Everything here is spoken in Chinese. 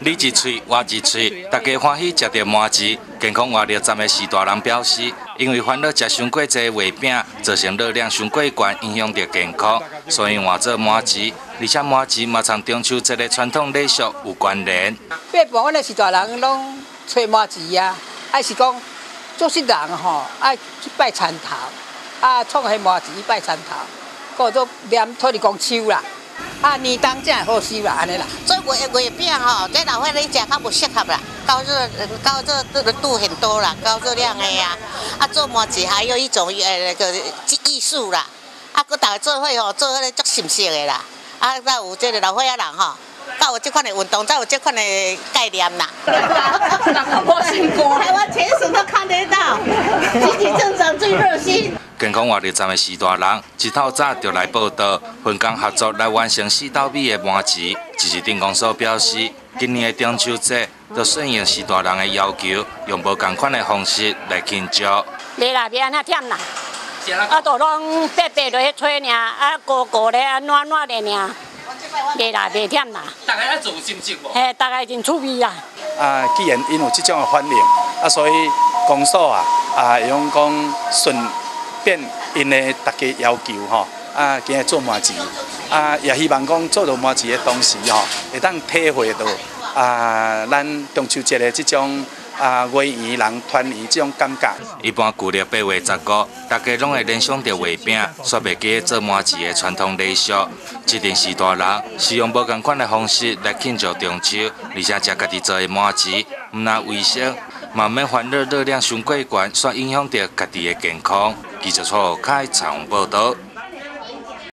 你一喙我一喙，大家欢喜食着麻糍。健康活力站的徐大人表示，因为烦恼食伤过济画饼，造成热量伤过高，影响着健康，所以换做麻糍。而且麻糍嘛，从中秋节的传统礼俗有关联。八部分的徐大人拢吹麻糍啊，还是讲做事人吼爱去拜田头，啊创迄麻糍拜田头，个做念土地公手啦。啊，年冬才会好收啦，安尼啦。做月月饼吼，这老伙你食较不适合啦，高热高热这个度很多啦，高热量的呀。啊，做麻糍还有一种呃那个艺术啦，啊，佮大家做伙吼，做迄个足熟悉的啦。啊，才有这个老伙仔人吼，才有这款的运动，才有这款的概念啦。我辛苦，台湾全省都看得到，积极增长最热心。健康活力站的四大人一透早就来报道，分工合作来完成四道米的麻糍。只是电工所表示，今年的中秋节都顺应四大人的要求，用无同款的方式来庆祝。袂啦，袂安那忝啦，啊，都拢白白落去吹尔，啊，高高的啊，暖暖的尔，袂啦，袂忝啦。大家爱做心情无？嘿，大家真趣味啦。啊，既然因有即种的反应，啊，所以公所啊，啊，用讲顺。变因的大家要求吼，啊，今日做麻糍，啊，也希望讲做到麻糍的同时吼，会当体会到啊，咱中秋节的这种啊，月圆人团圆这种感觉。一般旧历八月十五，大家拢会联想到月饼，煞袂记做麻糍的传统礼俗。这阵时大人是用无同款的方式来庆祝中秋，而且食家己做的麻糍，毋但卫生，慢慢烦恼热量上过悬，煞影响到家己的健康。记者错开场报道。